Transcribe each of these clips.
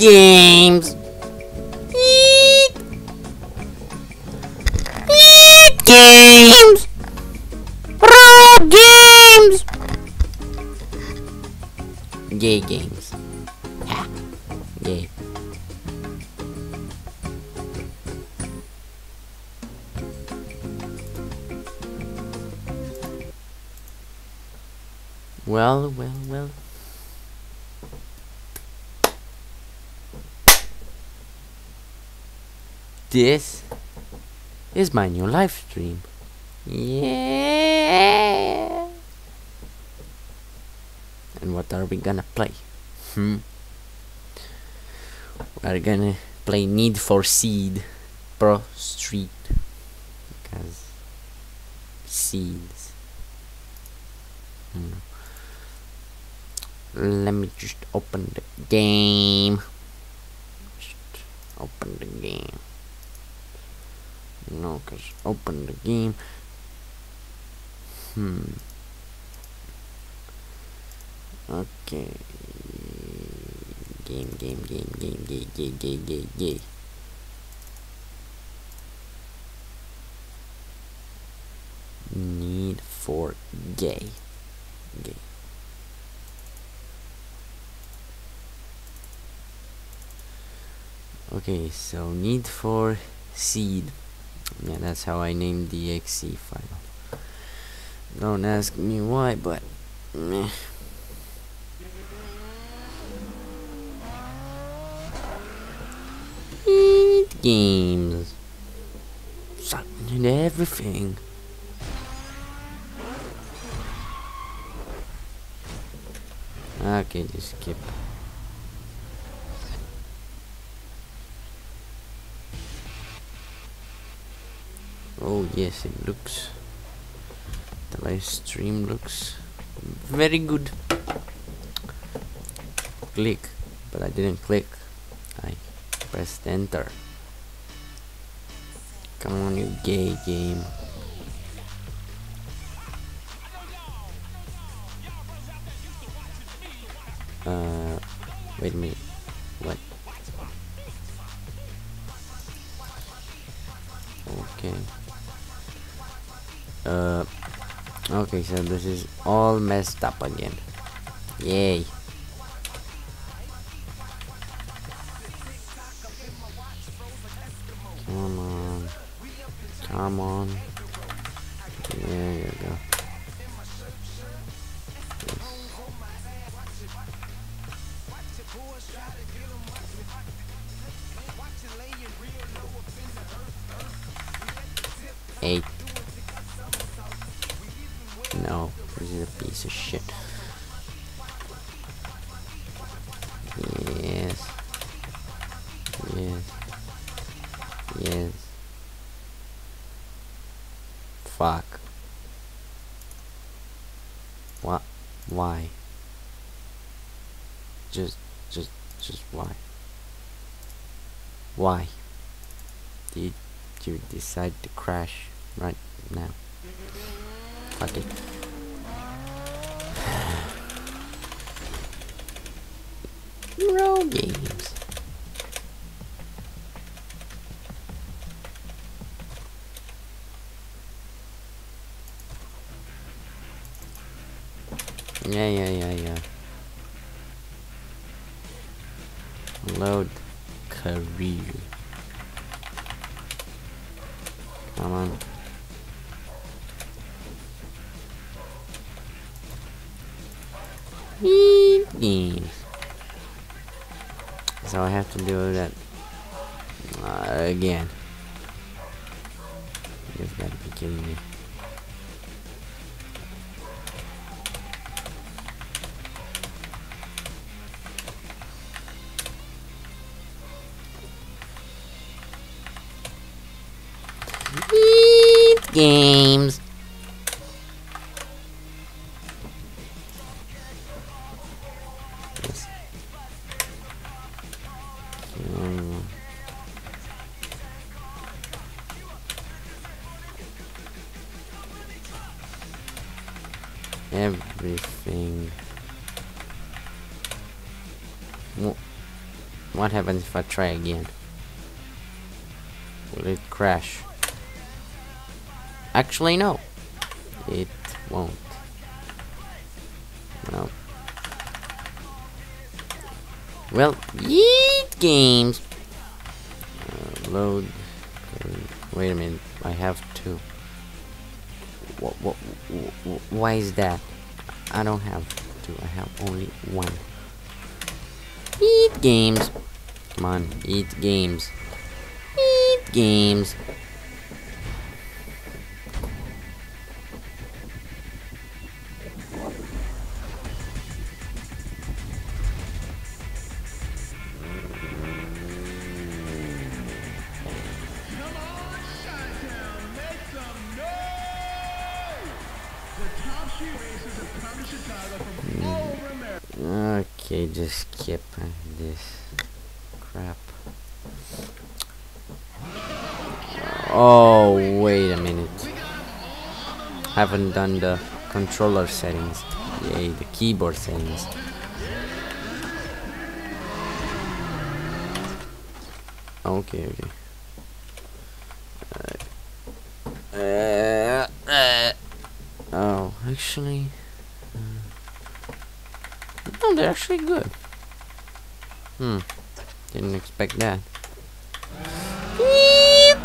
games. This is my new live stream. Yeah. And what are we gonna play? Hmm. We're gonna play Need for Seed Pro Street because seeds. Hmm. Let me just open the game. Just open the game. No, because open the game. Hmm. Okay. Game, game, game, game, game, game, game. Need for gay. Gay. Okay, so need for seed. Yeah, that's how I named the exe file. Don't ask me why, but meh. Eat games. Something and everything. Okay, just skip. Oh yes, it looks. The live stream looks very good. Click, but I didn't click. I pressed enter. Come on, you gay game. Uh, wait a minute. What? Okay. Uh, okay, so this is all messed up again. Yay. I have to do that uh, again. Everything. What happens if I try again? Will it crash? Actually, no. It won't. No. Well, yeet games. Uh, load. wait a minute. I have to. What, what, why is that? I don't have two. I have only one. Eat games. Come on, eat games. Eat games. Haven't done the controller settings. Yay, the keyboard settings. Okay, okay. Uh, uh, oh, actually. No, they're actually good. Hmm. Didn't expect that.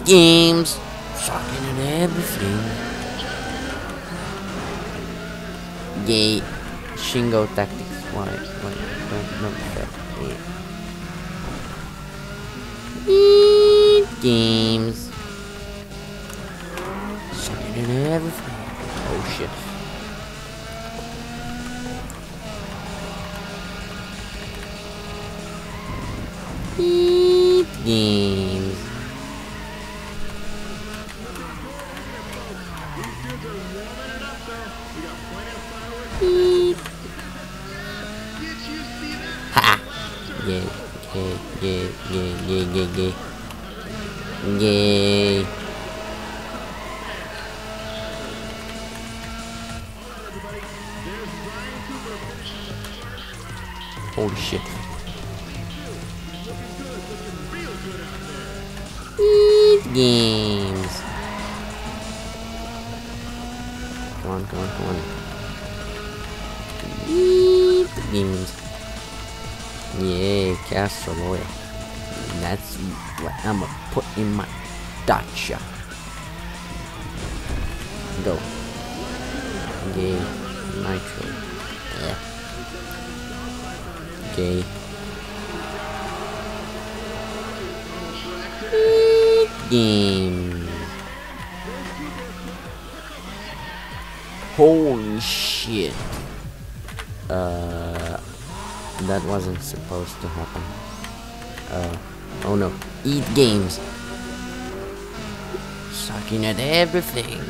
Games. Sucking at everything. Yay. Shingo tactics. Why? Why? Don't, don't that. Beep games. Games. come on, come on. Eat games. Yeah, Castle Oil. That's what I'm gonna put in my dacha. Go. Gay. Nitro. Yeah. Gay. Eat game. Holy shit. Uh, that wasn't supposed to happen. Uh, oh no. Eat games. Sucking at everything.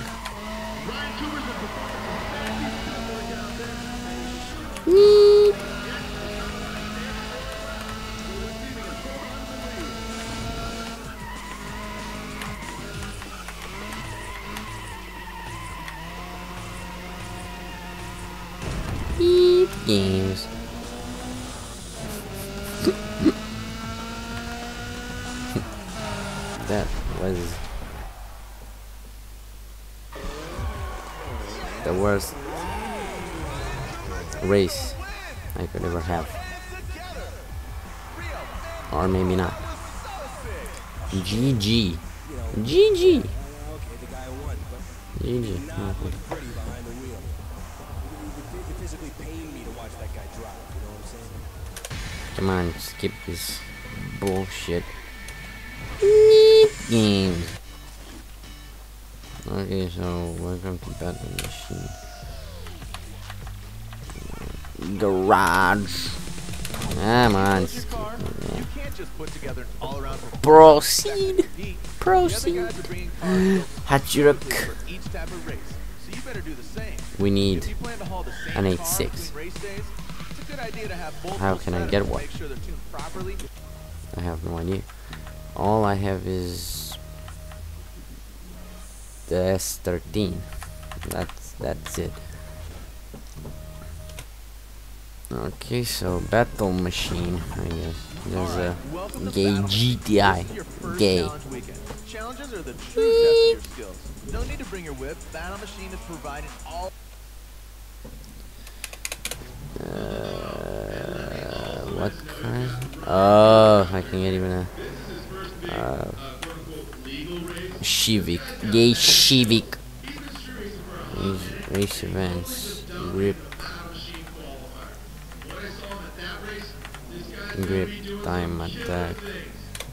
Jurek. We need an 86. How can I get one? I have no idea. All I have is the S13. That's that's it. Okay, so battle machine, I guess. There's a gay GTI. Gay. Challenges are the true test of your skills. No need to bring your whip. Battle Machine is providing all Uh, what kind? Oh, I can get even a uh, Shivik. Gay Shivik. Race events. Grip. Grip. Time attack.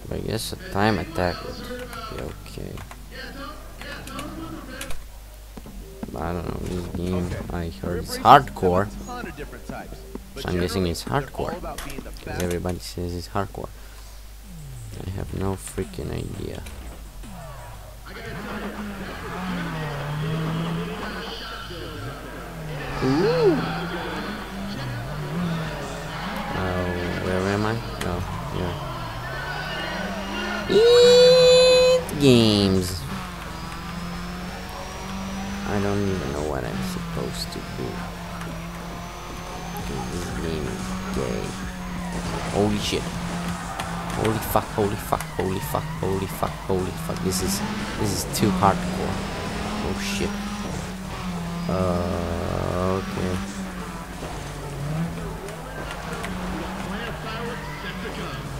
I guess a time attack would I don't know. This game I heard it's hardcore. So I'm guessing it's hardcore. about being the Because everybody says it's hardcore. I have no freaking idea. Ooh. Holy fuck, holy fuck, holy fuck, holy fuck. This is this is too hardcore. Oh shit. Uh okay.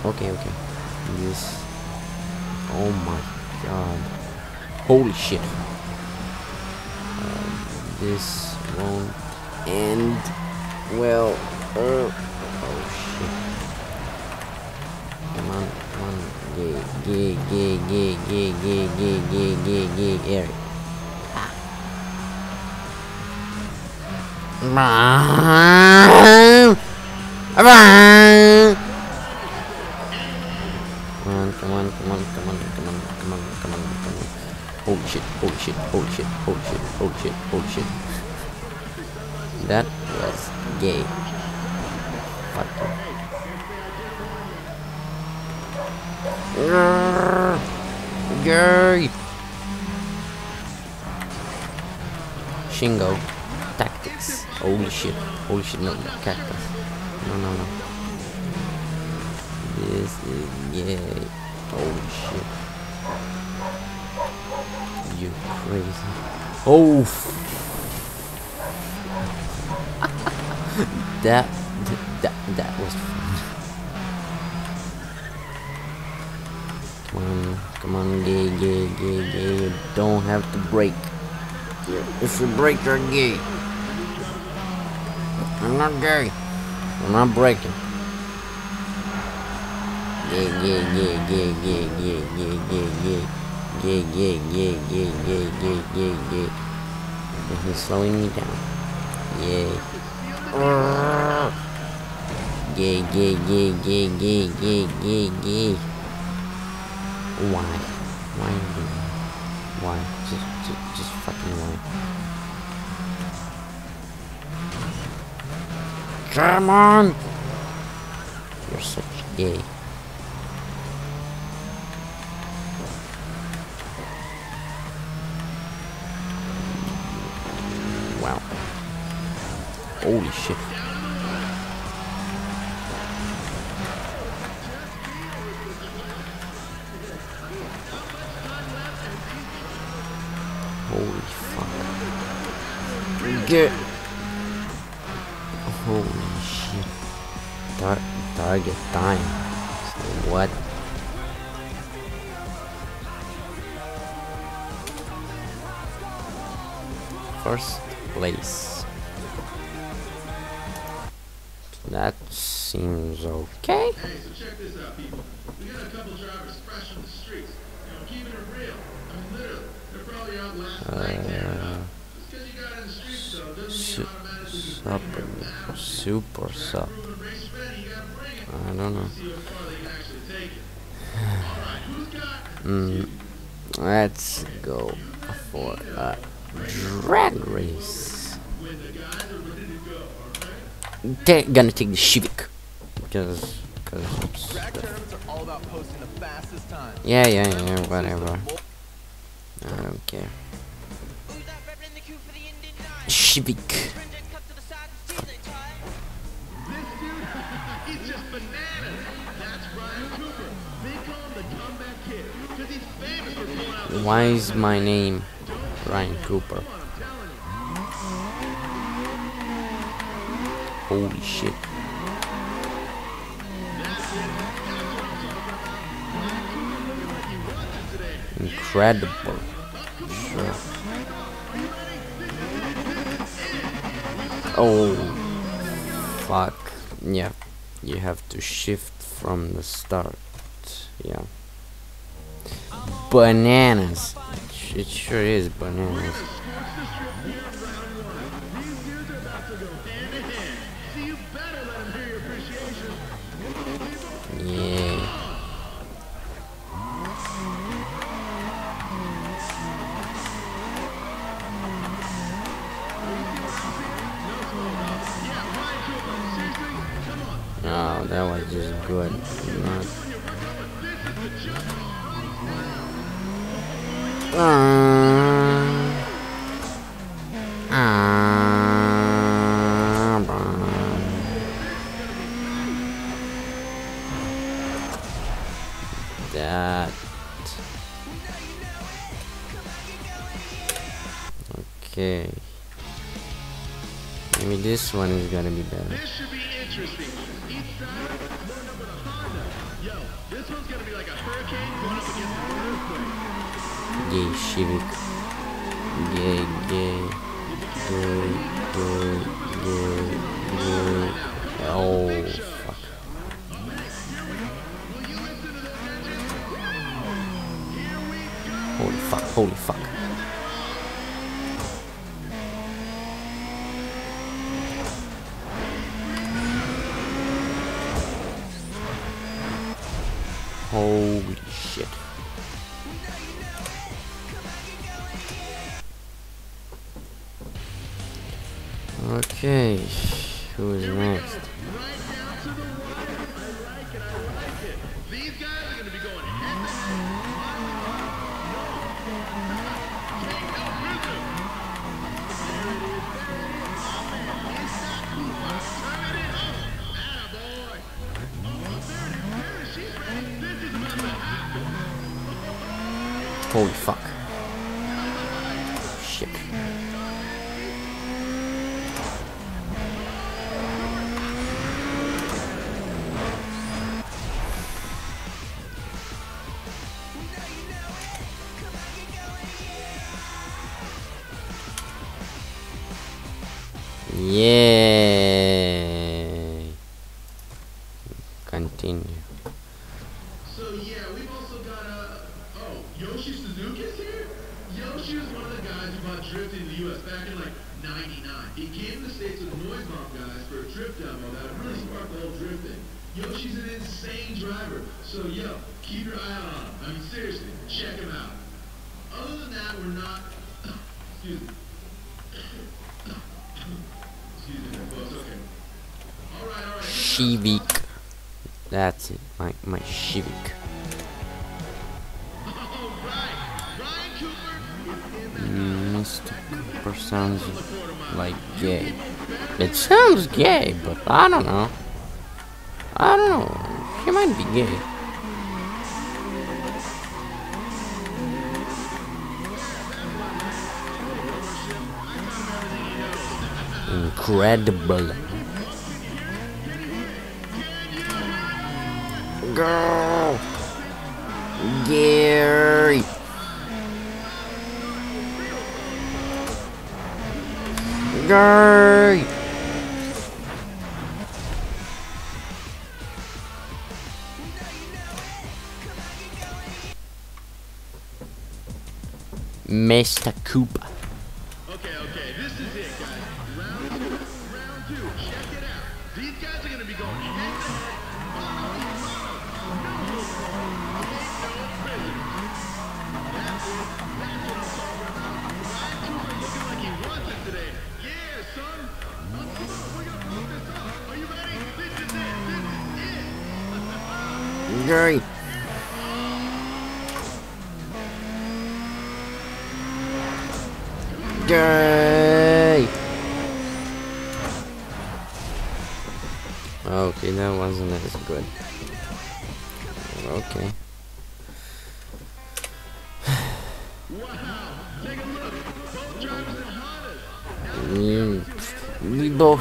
Okay, okay. This Oh my god. Holy shit. Uh, this won't end well. Uh, oh shit. Come on, come on. Gay, gay, gay, gay, gay, gay, gay, gay, gay, gay, air. Ah. Come on, come on, come on, come on, come on, come on, come on, come on. Holy shit, holy shit, holy shit, holy shit, holy shit, holy shit. That was gay. Shingo. Tactics. Holy shit. Holy shit, no, cactus. No, no, no. This is gay. Holy shit. You crazy. Oh, that, that, that was fun. Come on, come on, gay, gay, gay, gay. You don't have to break. If you break, you're. I'm not gay. I'm not breaking. Gay, gay, gay, gay, gay, gay, gay, gay, gay. Gay, gay, gay, gay, gay, gay, gay, gay. And he's slowing me down. Yay. Gay, gay, gay, gay, gay, gay, gay, gay. Why? Why that? Why? Just, just, fucking why? Come on! You're such gay. Wow. Holy shit. Get. Holy shit. Tar target time. So what? First place. That seems okay. Hey, so check this out, people. We got a couple drivers fresh on the streets. You know, keeping it real. I mean, literally. They're probably out last night sup super sup I don't know. Mm, let's go for a drag race. They're gonna take the Civic. Because because yeah yeah yeah whatever. I don't care. Shivik. Why is my name Ryan Cooper? Holy shit. Incredible. Sure. Oh, fuck. Yeah, you have to shift from the start. Yeah. Bananas. It sure is bananas. Yeah. Oh, that was just good. Holy fuck. Drift in the US back in like ninety nine. He came to the States with Noise Bomb guys for a drift demo that really sparked the whole drift thing. An insane driver. So yo, keep your eye on him. I mean seriously, check him out. Other than that, we're not excuse me. excuse me, folks, okay. Alright, alright. Shivik. That's it. My my Shivik. Cooper sounds like gay. It sounds gay, but I don't know. I don't know. He might be gay. Incredible. Girl. Gary. Gary. Mr. Cooper.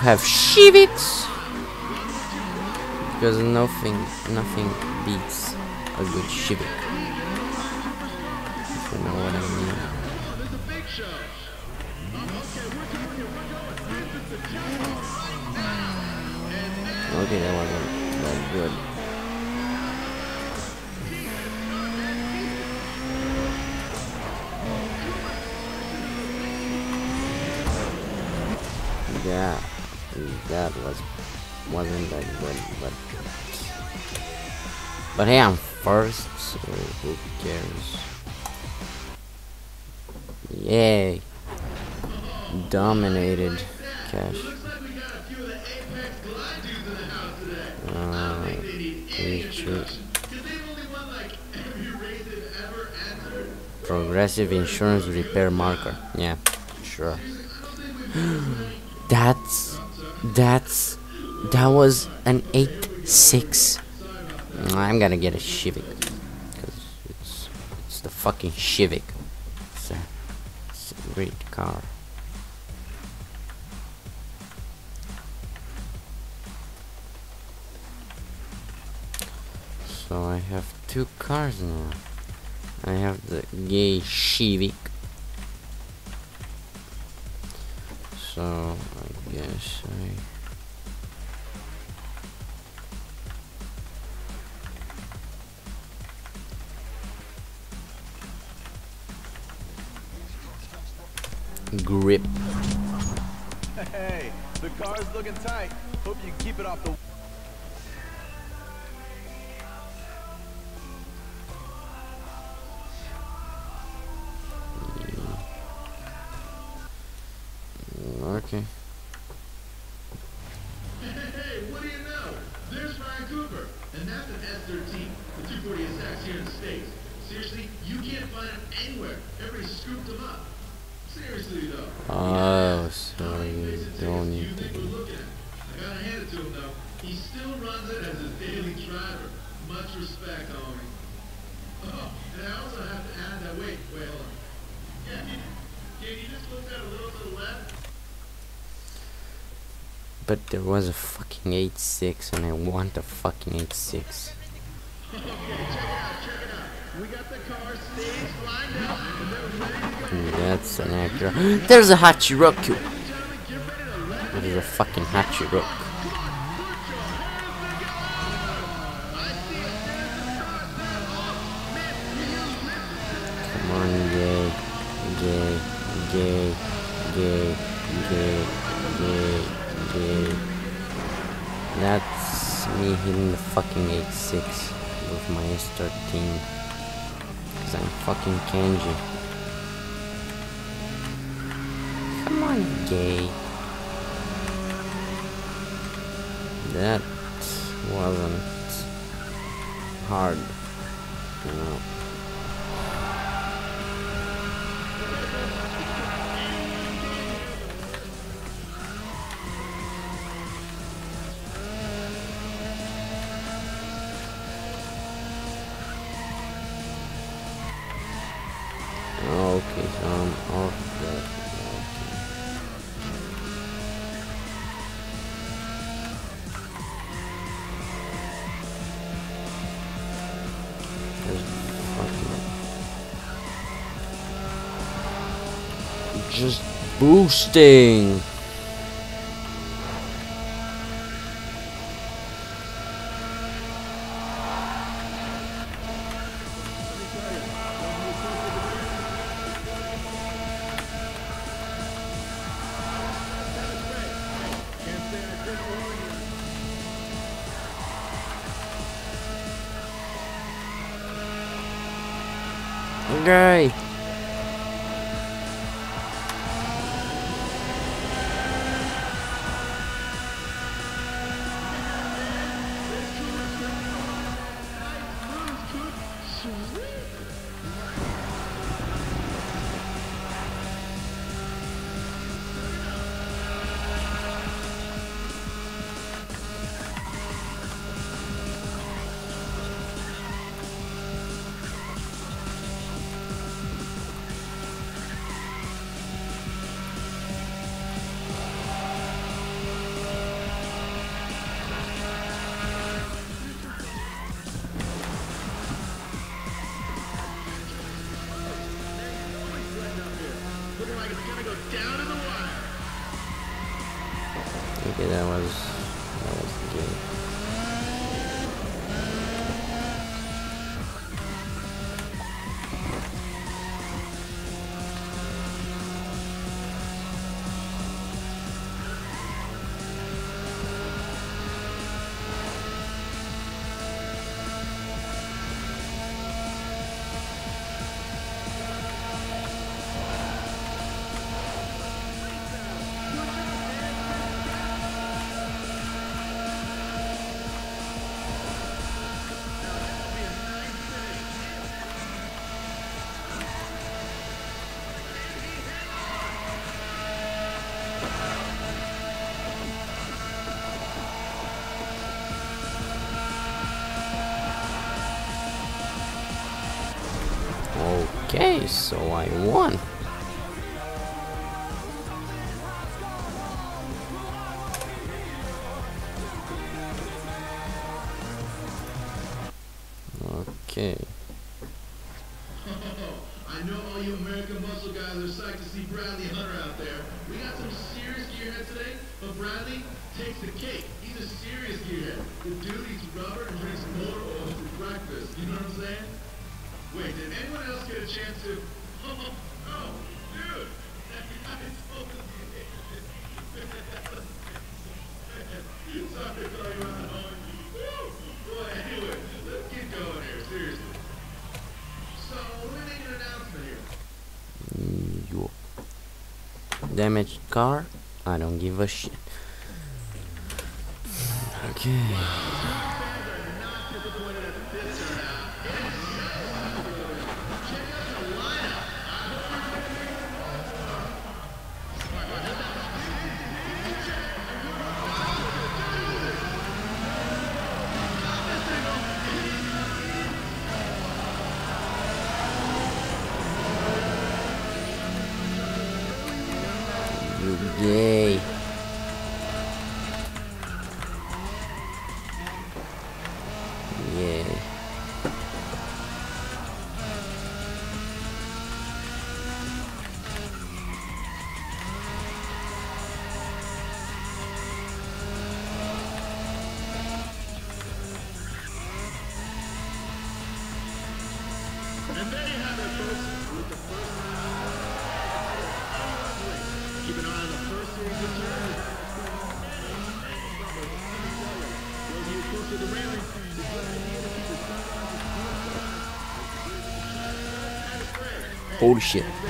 Have Civics because nothing nothing beats a good Civic. But hey, I'm first, so who cares? Yay! Dominated cash. Uh. Progressive insurance repair marker. Yeah, sure. That's that's that was an eight six. I'm gonna get a Civic because it's it's the fucking Civic. It's a, it's a great car. So I have two cars now. I have the gay Civic. So I guess I grip. Hey, the car's looking tight. Hope you keep it off the. But there was a fucking 8.6 and I want a fucking 8.6. Okay, check it out, check it out. We got the car staged, lined up, and they're ready to go. That's an Acura. There's a Hachiroku. This is a fucking Hachirook. Come on, gay, gay, gay, gay, gay, gay, gay. That's me hitting the fucking 8-6 with my S13. Cause I'm fucking Kenji. Come on, gay. That wasn't hard. Boosting. Okay, so Damaged car? I don't give a shit. Okay. bullshit.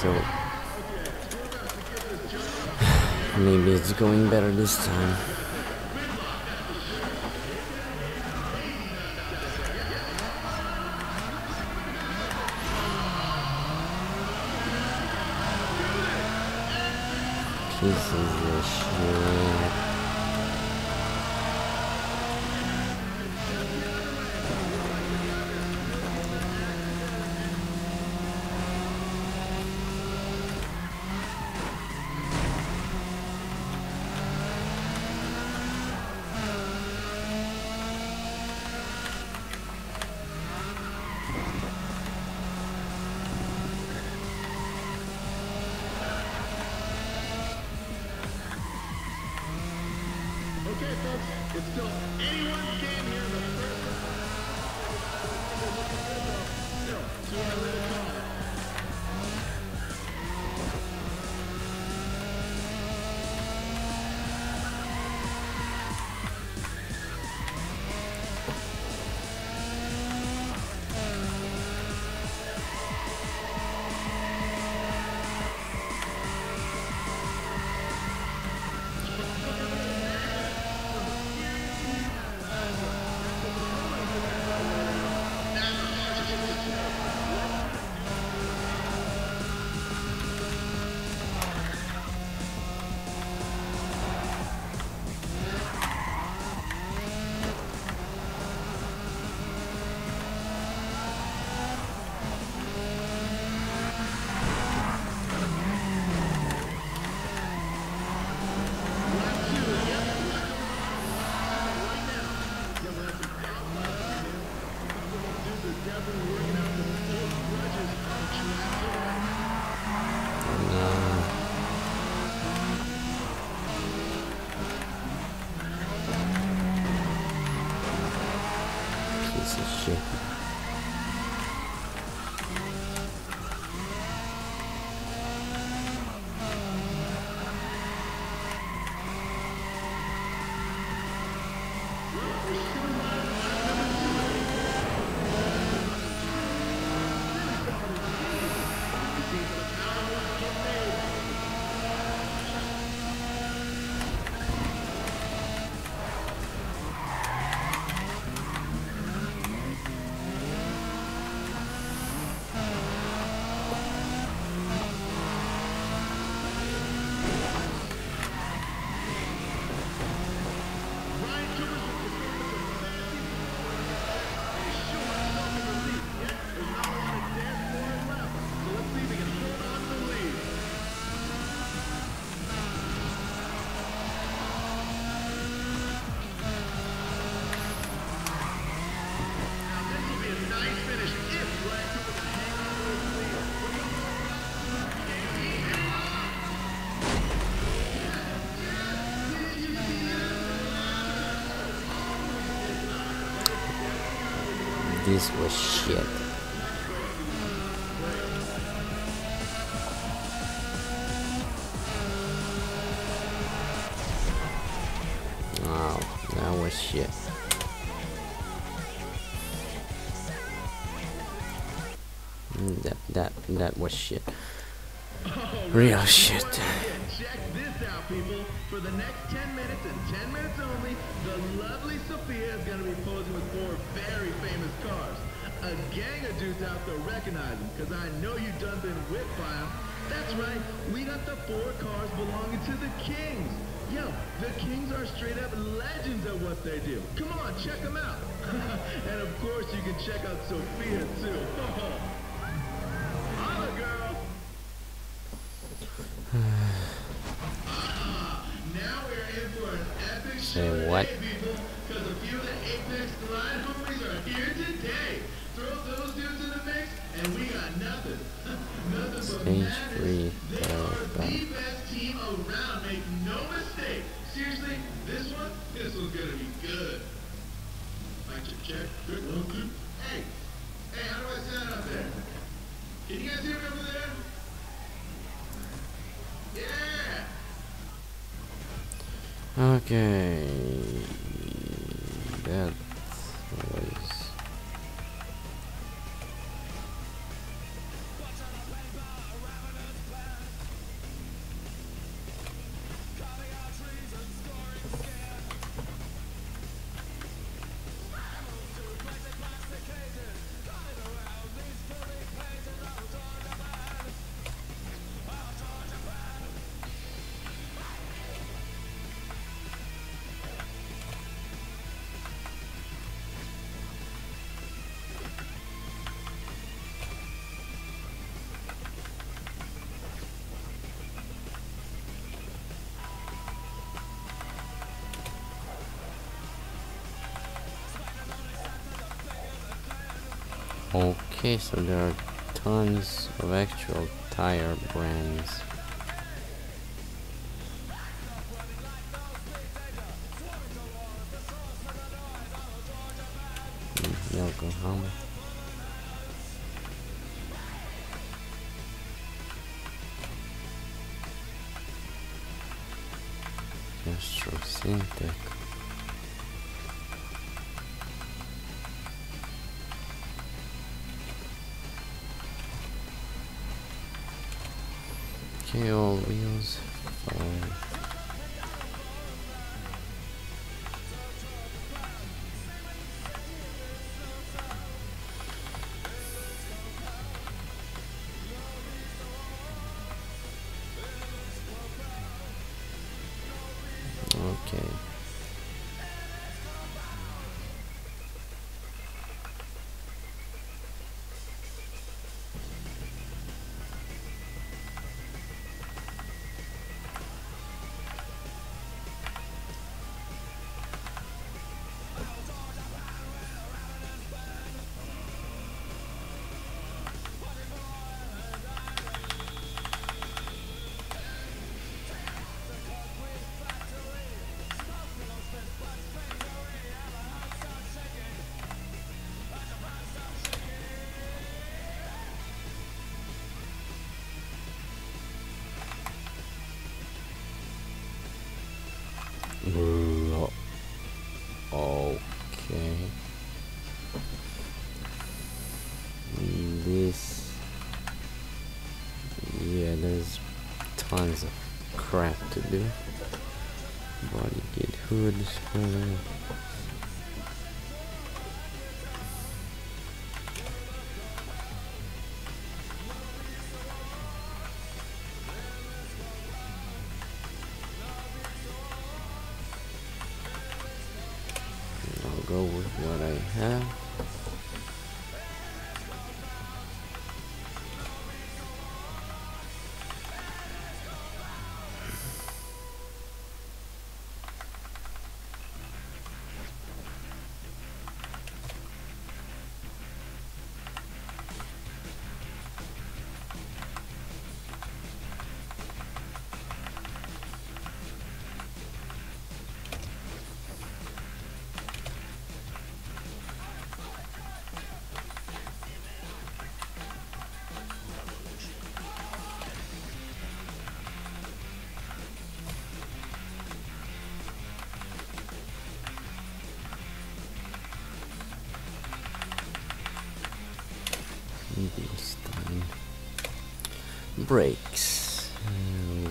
So. Maybe it's going better this time. This was shit. Oh, that was shit. Mm, That that that was shit. Real shit. To the Kings. Yo, the Kings are straight up legends at what they do. Come on, check them out. and of course, you can check out Sophia, too. Holla, girl. Now we're in for an epic Say show what? today, people, because a few of the Apex Glide homies are here today. Throw those dudes in the mix, and we got nothing. nothing but Stage madness. three, Okay, so there are tons of actual tire brands. Mm, Yokohama. Castrol Syntec. Okay. This... Yeah, there's tons of crap to do. Body kit hood. Brakes. Uh,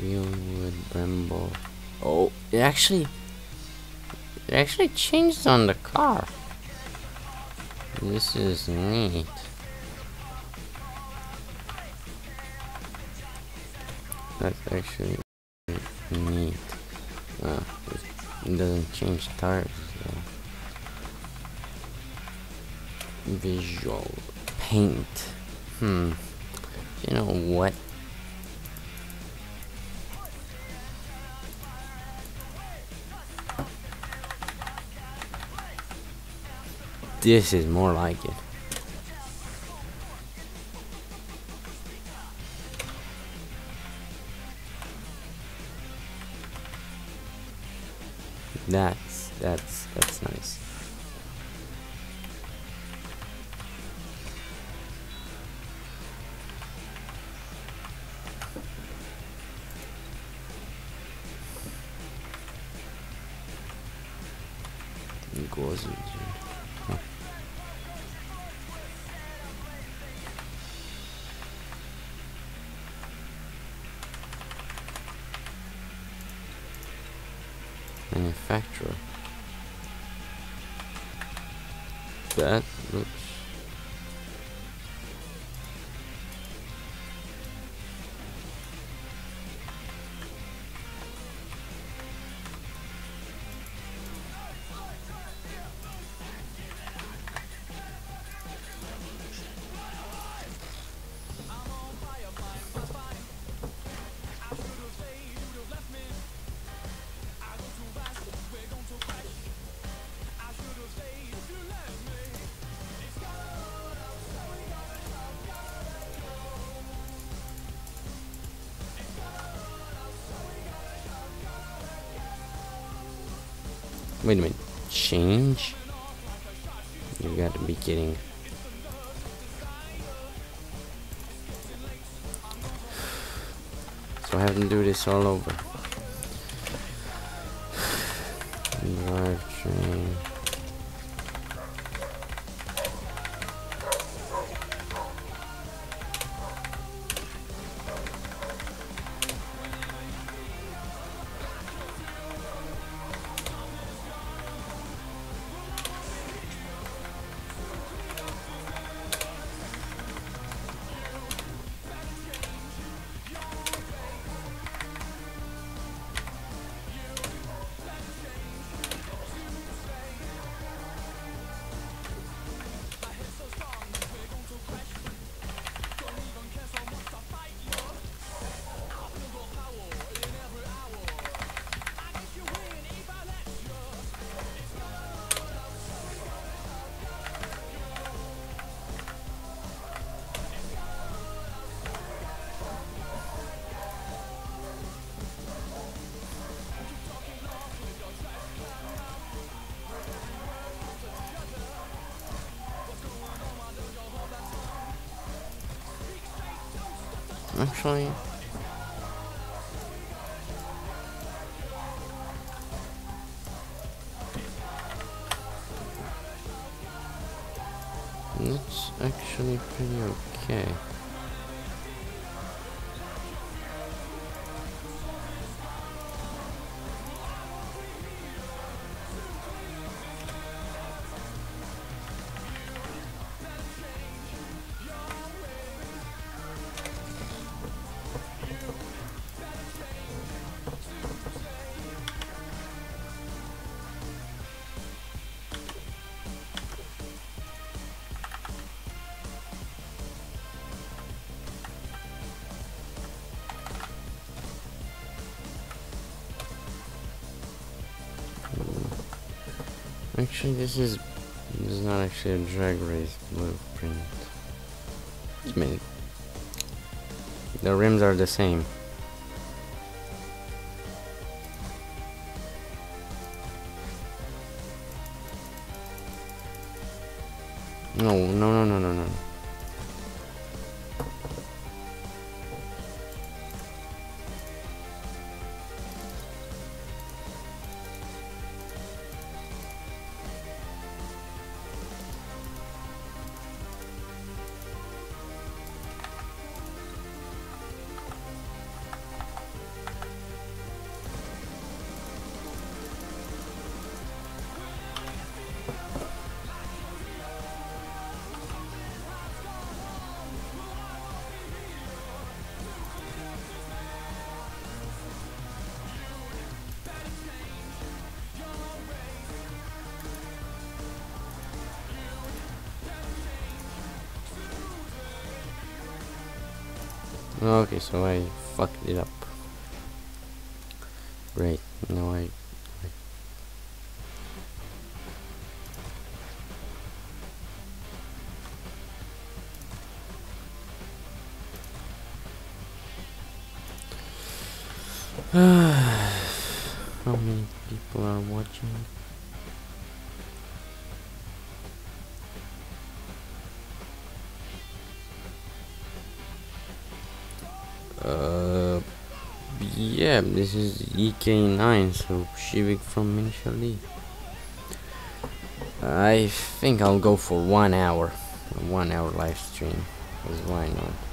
Wilwood, Brembo. Oh, it actually. It actually changed on the car. This is neat. That's actually neat. Uh, it doesn't change tires though. Visual paint. Hmm. You know what? This is more like it. That's that's Change? You gotta be kidding. So I have to do this all over. Actually, that's actually pretty okay. Actually, this is this is not actually a drag race blueprint. I mean, the rims are the same. Okay, so I fucked it up. Great. Now I. yeah, this is EK9, so Shivik from Minshali. I think I'll go for one hour, one hour live stream, cause why not?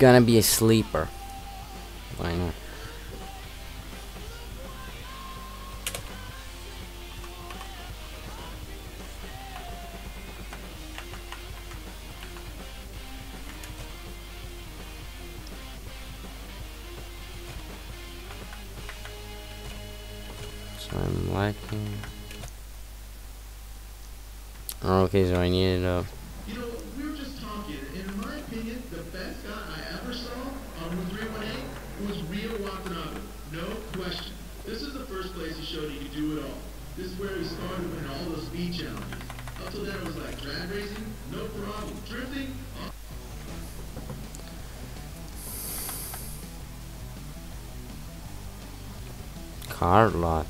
Gonna be a sleeper. Why not? So I'm lacking. Oh, okay, so I needed a. car lot.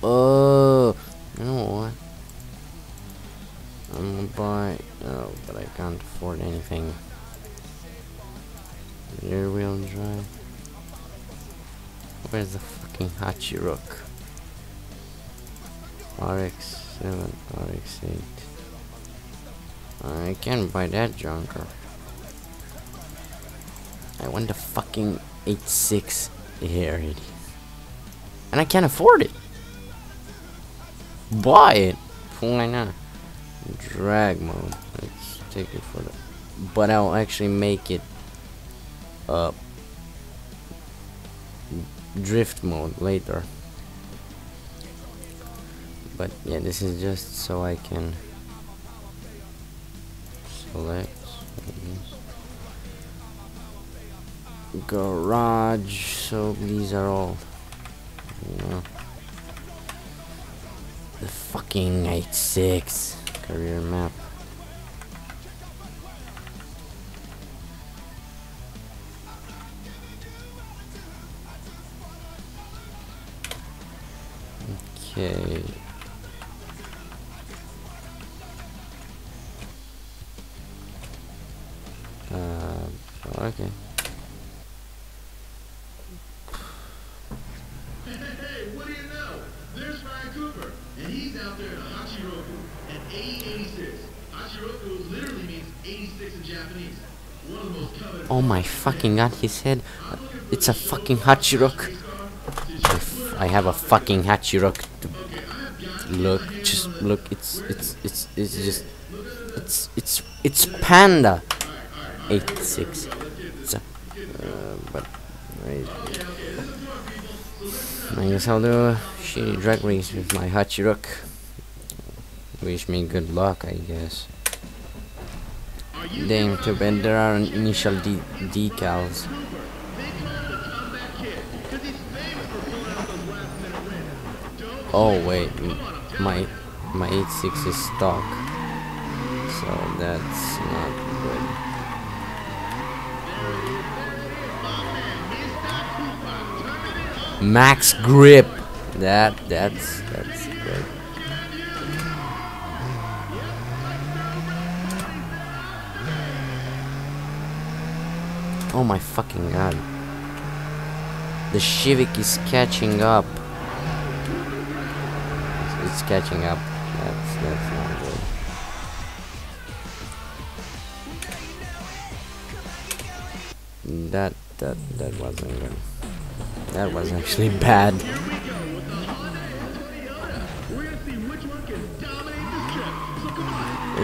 Oh, you know what? I'm gonna buy. Oh, but I can't afford anything. Rear wheel drive. Where's the fucking Hachirok? RX 7, RX 8. I can't buy that junker. I want the fucking 8.6 here, idiot. And I can't afford it. Buy it. Why not? Drag mode. Let's take it for the. But I'll actually make it. Uh. Drift mode later. But yeah, this is just so I can select garage. So these are all fucking 8-6 career map. Okay. Fucking god, his head. It's a fucking Hachirok. I have a fucking Hachirok. Look, just look. It's it's it's it's just it's it's it's panda. Eight six. It's a, uh, but. I guess I'll do a shitty drag race with my Hachirok. Wish me good luck, I guess. Damn, too bad there are initial de- decals. Oh wait, my my 86 is stock, so that's not good. Max grip. That that's that's good. Oh my fucking god. The Shivik is catching up. It's, it's catching up. That's that's not good. That that that wasn't good. That was actually bad.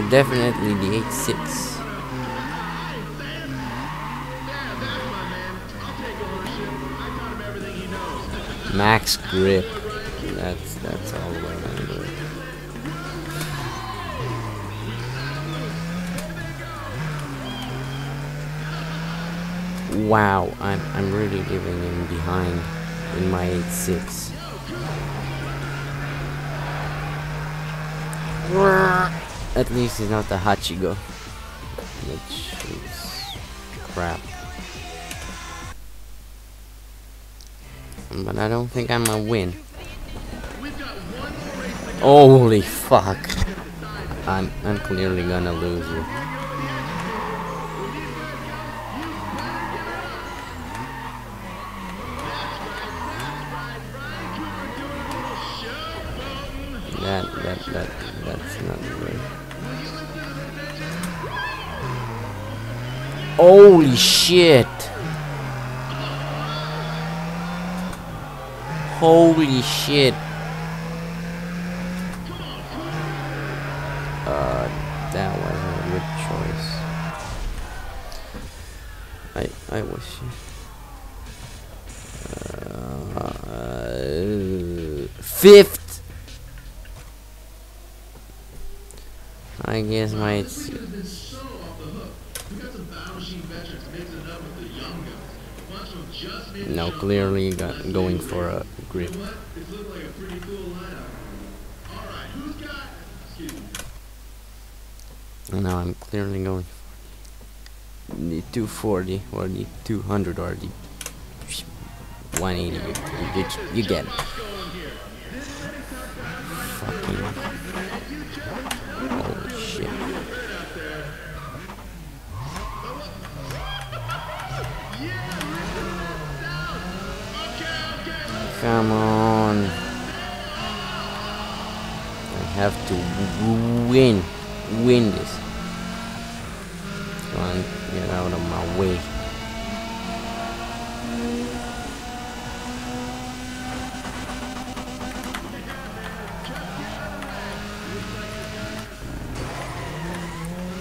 Definitely the 8-6. Max grip. That's that's all I'm doing. Wow, I'm I'm really leaving him behind in my 8-6. At least he's not the Hachigo. Which is crap. Don't think I'm gonna win. Holy fuck. I'm I'm clearly gonna lose you. That that that that's not good. Holy shit! Holy shit! Uh, that wasn't a good choice. I I wish. Uh, fifth. I guess my This week has been so off the hook. We got some battle machine veterans mixing it up with the young guns. A bunch of them just made the no jump. clearly got going for a grip. You know what? This looks like a pretty cool lineup. All right, who's got? Excuse me. Now I'm clearly going for the 240 or the 200 or the 180. You, you, you get it. Fucking. Come on. I have to win. Win this. Come on, get out of my way.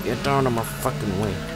Get out of my fucking way.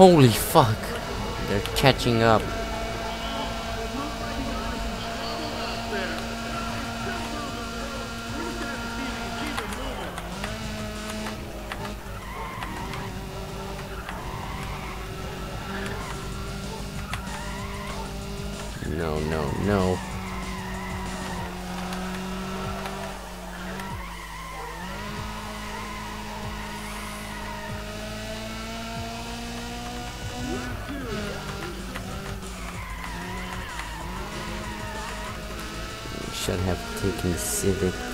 Holy fuck. They're catching up. Should have taken Civic.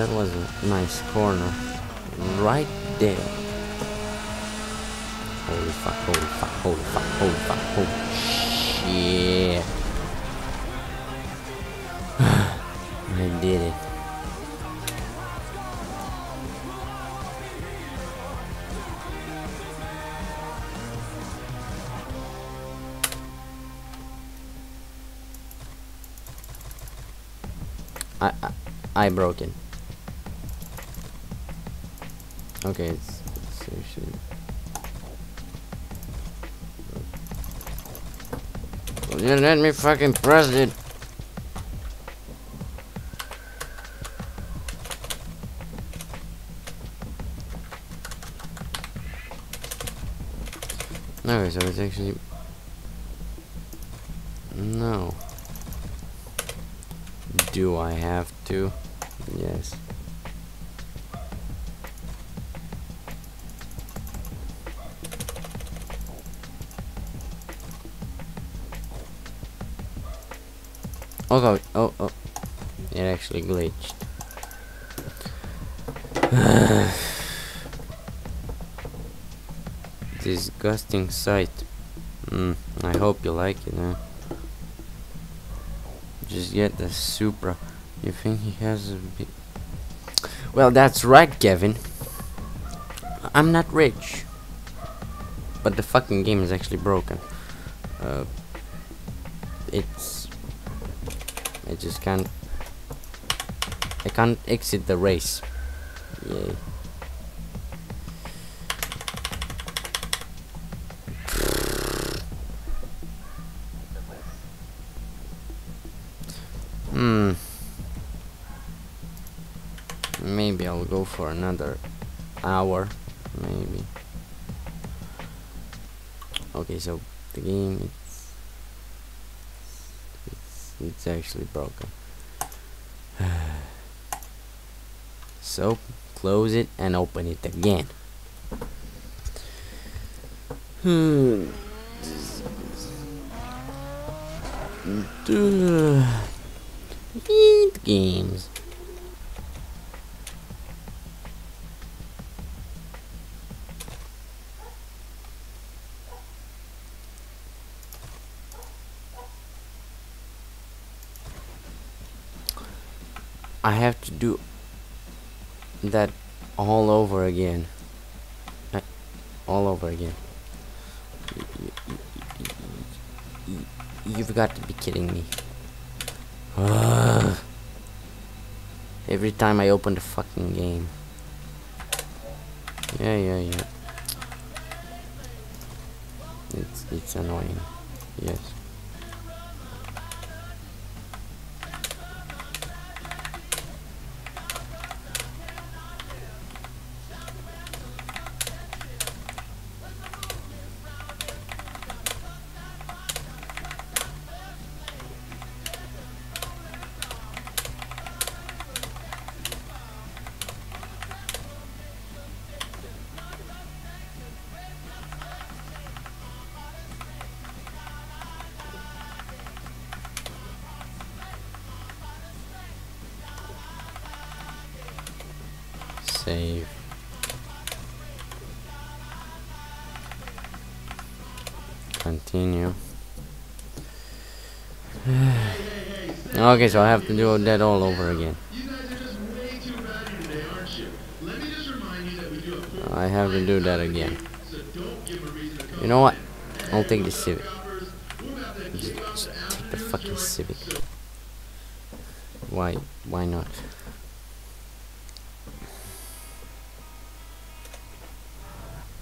That was a nice corner. Right there. Holy fuck, holy fuck, holy fuck, holy fuck, holy shit. I did it. I, I I broke it. It's actually. Will you let me fucking press it? Okay, so it's actually. No. Do I have to? Yes. Okay. Oh, oh. It actually glitched. Disgusting sight. Mm, I hope you like it, huh? Just get the Supra. You think he has a bit... Well, that's right, Kevin. I'm not rich. But the fucking game is actually broken. Uh, just can't... I can't exit the race. Yay. Hmm. Maybe I'll go for another hour. maybe. Okay, so the game it's actually broken. so close it and open it again. Hmm. Games. I have to do that all over again. Uh, all over again. You've got to be kidding me. Every time I open the fucking game. Yeah, yeah, yeah. It's it's annoying. Yes. Okay, so I have to do that all over again. I have to do that again. You know what? I'll take the Civic. Just take the fucking Civic. Why? Why not?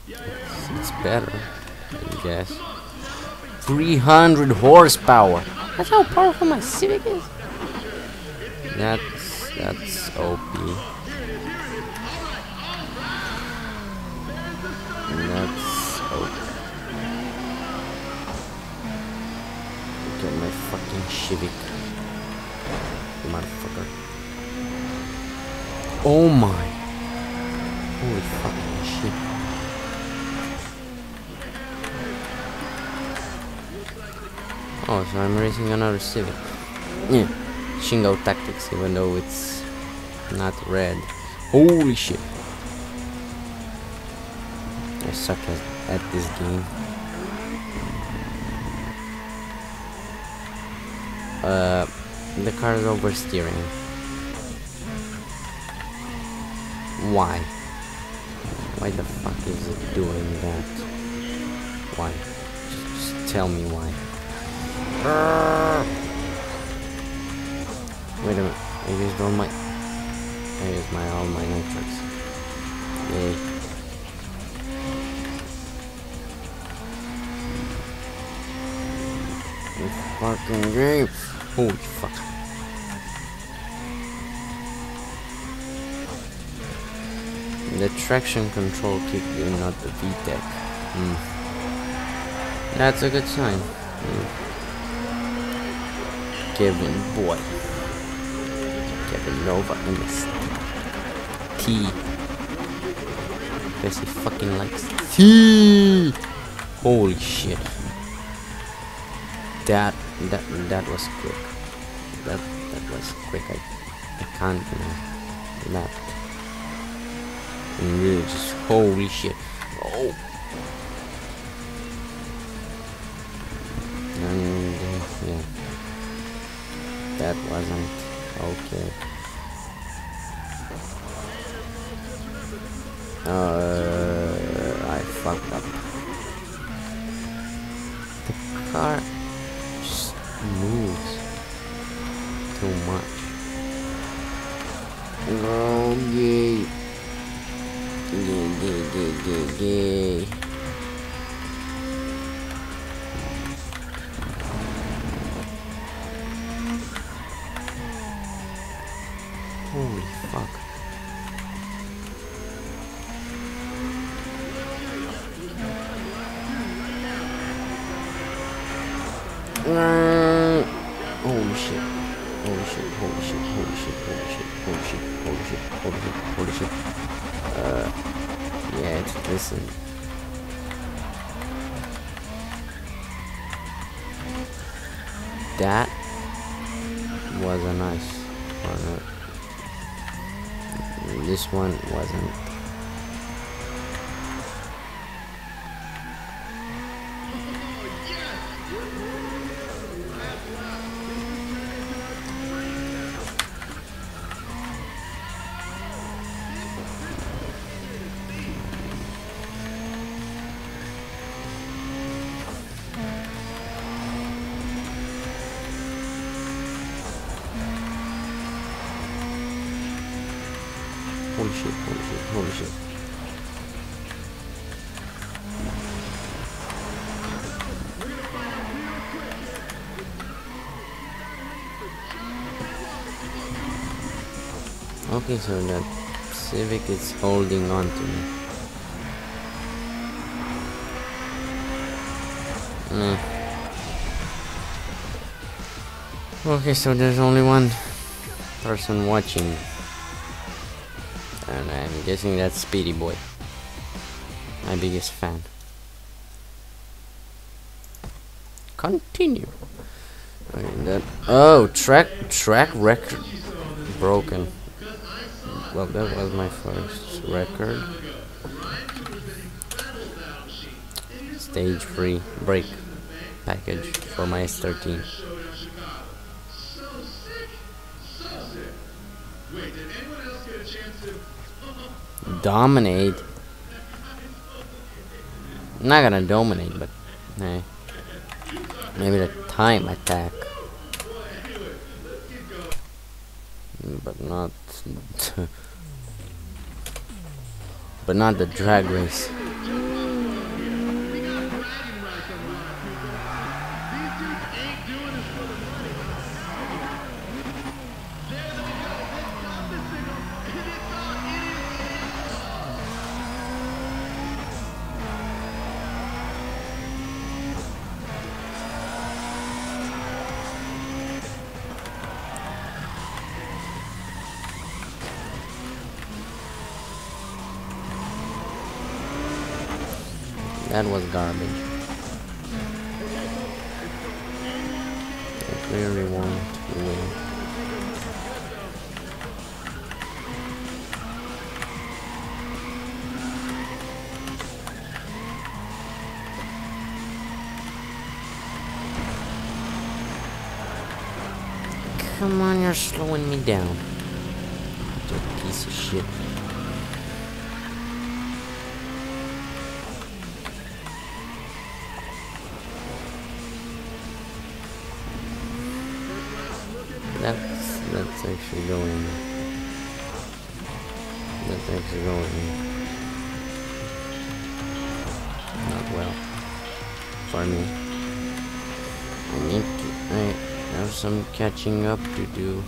It's better, I guess. 300 horsepower. That's how powerful my Civic is. That's that's OP. That's OP. At my fucking Civic. Motherfucker. Oh my. Holy fucking shit. Oh, so I'm racing another Civic. Yeah. Shingo Tactics, even though it's not red. Holy shit. I suck at, at this game. Uh, the car is oversteering. Why? Why the fuck is it doing that? Why? Just, just tell me why. Wait a minute. I used all my. I used my all my nitrics. Yay. Fucking game. Holy fuck. The traction control kicked in, not the VTEC. Hmm. That's a good sign. Hmm. Kevin boy. Nova in this T. Guess he fucking likes T. Holy shit. That that that was quick. That that was quick. I I can't you know, that. And really just holy shit. Oh. And uh, yeah. That wasn't okay. Uh, I fucked up. The car just moves too much. Oh. Yay, yay, yay, yay, yay. Okay, so that Civic is holding on to me. Nah. Okay, so there's only one person watching. And I'm guessing that's Speedy Boy. My biggest fan. Continue. Okay, that oh track track record broken. Well that was my first record. Stage free brake package for my S13. Showdown Chicago. So sick. So sick. Wait, did anyone else get a chance to Dominate. I'm not gonna dominate, but hey. Maybe the time attack. But not but not the drag race. That was garbage. I clearly want to win. Come on, you're slowing me down. You piece of shit. That's that's actually going. That's actually going not well for me. I need to. I have some catching up to do.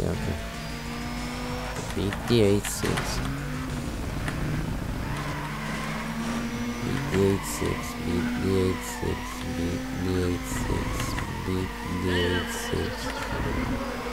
okay, okay. 58 6. eight 6. Beat the 8 6. Beat the 8 6. 8 6.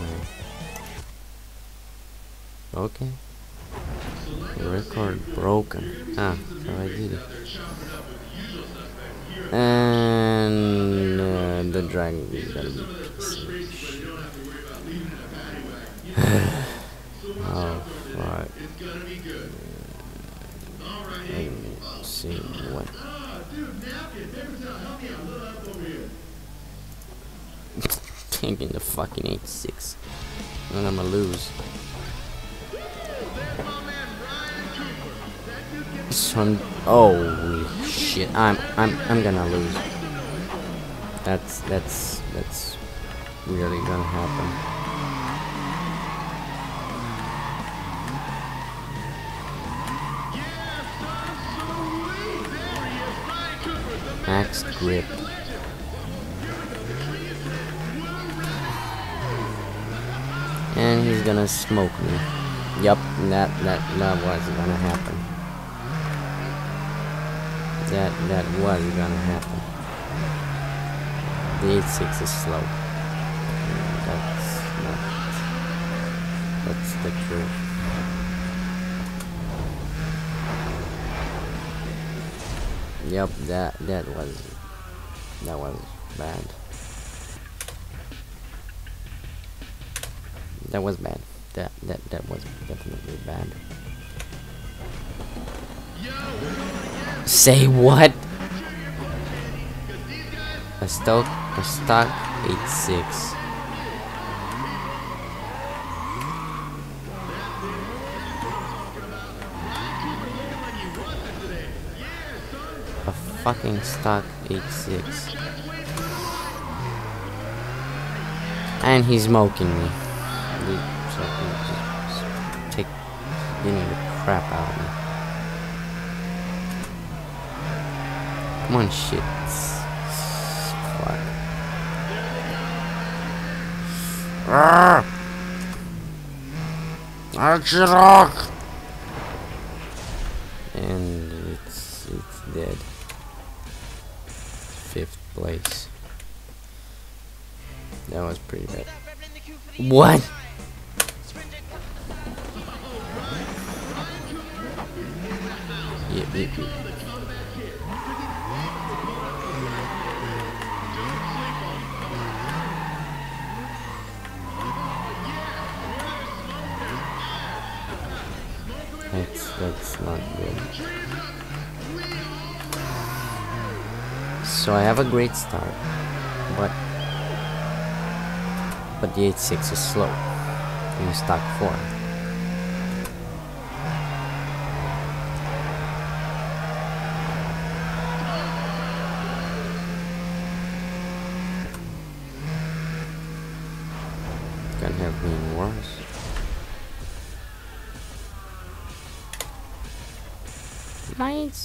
Time. Okay. Record broken. Ah, so I did it. And uh, the dragon is gonna be. oh fuck. Let me see what. Taking the fucking 8-6. And I'm gonna lose. Son holy shit. I'm I'm I'm gonna lose. That's that's that's really gonna happen. Max grip. And he's gonna smoke me. Yup, that that that was gonna happen. That that was gonna happen. The 8-6 is slow. Mm, that's not that's the truth. Yep, that that was that was bad. That was bad. That that that was definitely bad. Say what? A stock a stock eight six. A fucking stock eight six. And he's smoking me. He just take beating the crap out of me. Come on, shit. Fuck. Arrgh! Archirok! And it's it's dead. Fifth place. That was pretty bad. What? That's that's not good. So I have a great start, but but the 8-6 is slow. In stock form.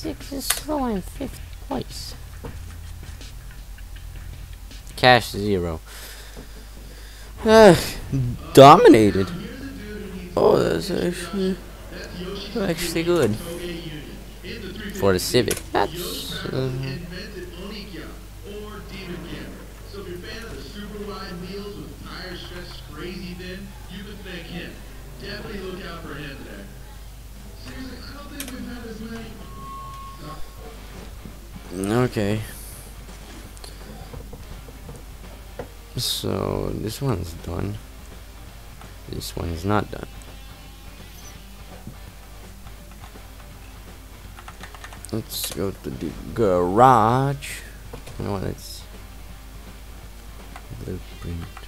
Six is slow in fifth place. Cash zero. Ugh, dominated. Oh, that's actually actually good for the Civic. That's uh, Okay. So this one's done. This one is not done. Let's go to the garage. You know what? It's blueprint.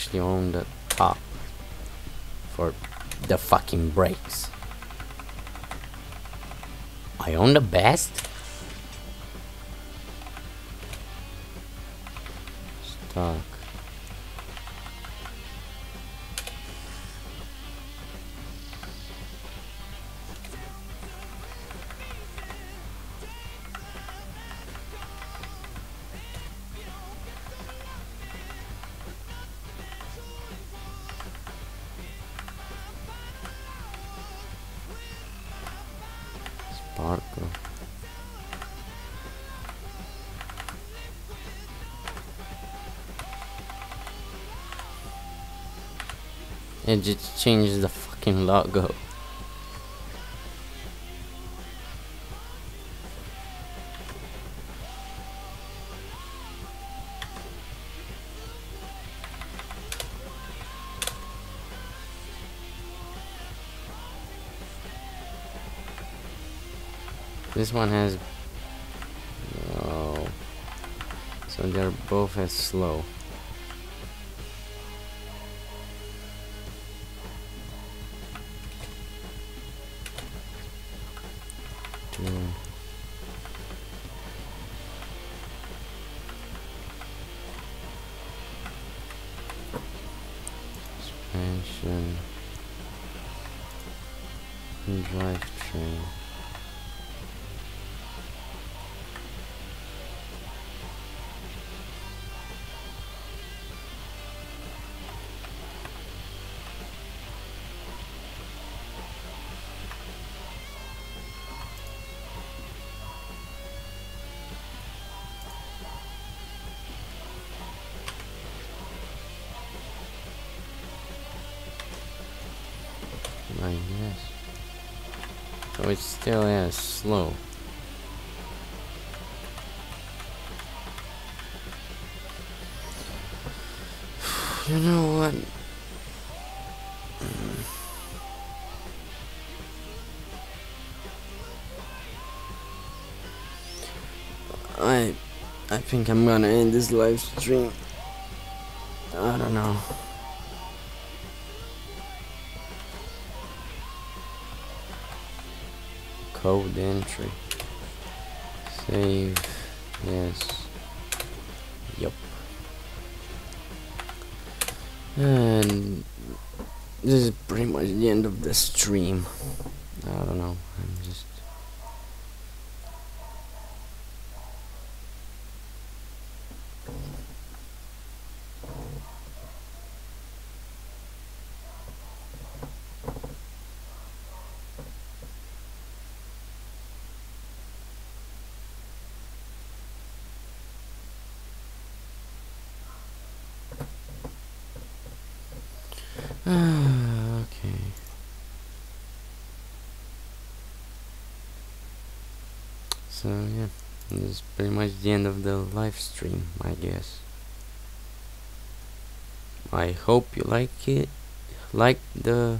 Actually own the top for the fucking brakes. I own the best? It just changes the fucking logo. This one has. Oh. So they're both as slow. As slow. You know what? Mm. I I think I'm gonna end this live stream. Code entry. Save. Yes. Yup. And this is pretty much the end of the stream. I don't know. I'm just. Ah, okay. So yeah, this is pretty much the end of the live stream, I guess. I hope you like it, like the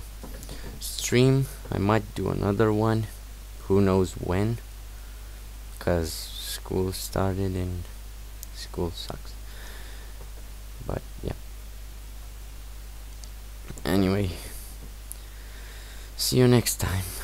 stream. I might do another one, who knows when, cause school started and school sucks. But yeah. Anyway, see you next time.